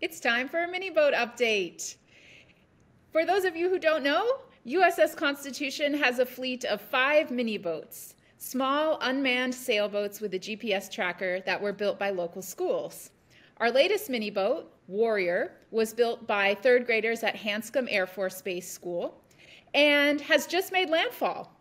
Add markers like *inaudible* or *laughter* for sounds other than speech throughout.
It's time for a mini boat update. For those of you who don't know, USS Constitution has a fleet of five mini boats, small unmanned sailboats with a GPS tracker that were built by local schools. Our latest mini boat, Warrior, was built by third graders at Hanscom Air Force Base School and has just made landfall.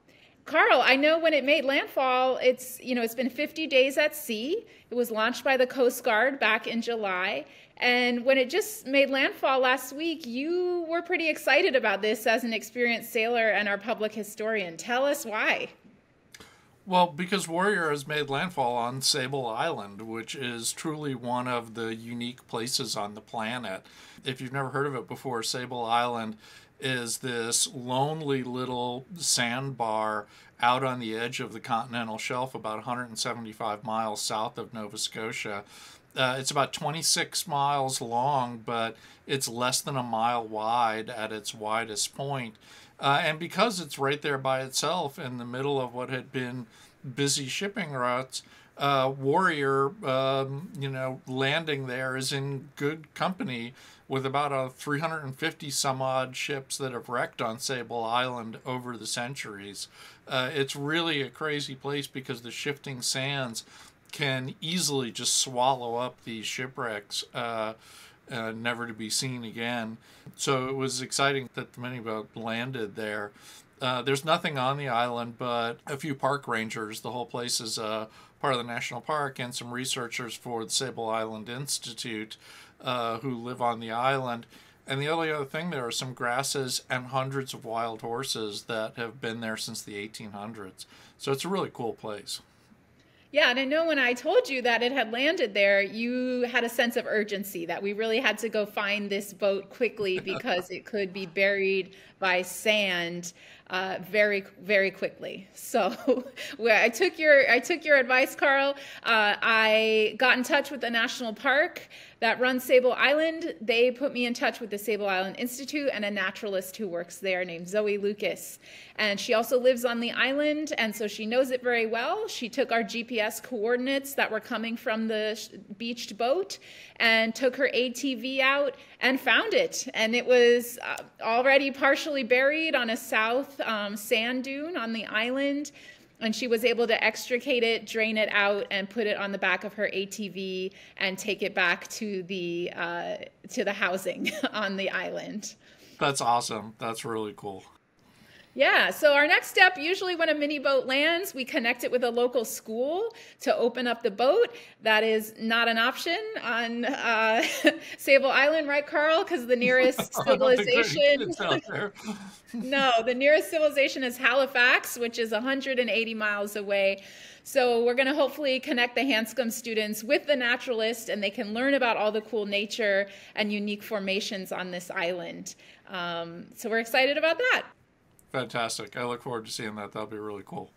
Carl, I know when it made landfall, it's you know it's been 50 days at sea. It was launched by the Coast Guard back in July, and when it just made landfall last week, you were pretty excited about this as an experienced sailor and our public historian. Tell us why. Well, because Warrior has made landfall on Sable Island, which is truly one of the unique places on the planet. If you've never heard of it before, Sable Island is this lonely little sandbar out on the edge of the continental shelf, about 175 miles south of Nova Scotia. Uh, it's about 26 miles long, but it's less than a mile wide at its widest point. Uh, and because it's right there by itself in the middle of what had been busy shipping routes, uh, Warrior, um, you know, landing there is in good company with about a 350 some odd ships that have wrecked on Sable Island over the centuries. Uh, it's really a crazy place because the shifting sands can easily just swallow up these shipwrecks. Uh, uh, never to be seen again. So it was exciting that the miniboat landed there. Uh, there's nothing on the island but a few park rangers. The whole place is uh, part of the national park, and some researchers for the Sable Island Institute uh, who live on the island. And the only other thing, there are some grasses and hundreds of wild horses that have been there since the 1800s. So it's a really cool place. Yeah, and I know when I told you that it had landed there, you had a sense of urgency that we really had to go find this boat quickly *laughs* because it could be buried by sand uh, very, very quickly. So *laughs* I took your I took your advice, Carl. Uh, I got in touch with the national park that runs Sable Island. They put me in touch with the Sable Island Institute and a naturalist who works there named Zoe Lucas. And she also lives on the island, and so she knows it very well. She took our GPS coordinates that were coming from the beached boat and took her ATV out and found it. And it was uh, already partially buried on a south um, sand dune on the island and she was able to extricate it, drain it out, and put it on the back of her ATV and take it back to the uh, to the housing *laughs* on the island. That's awesome. That's really cool. Yeah, so our next step, usually when a mini boat lands, we connect it with a local school to open up the boat. That is not an option on uh, *laughs* Sable Island, right, Carl? Because the nearest *laughs* civilization. *laughs* no, the nearest civilization is Halifax, which is 180 miles away. So we're going to hopefully connect the Hanscom students with the naturalist, and they can learn about all the cool nature and unique formations on this island. Um, so we're excited about that. Fantastic. I look forward to seeing that. That'll be really cool.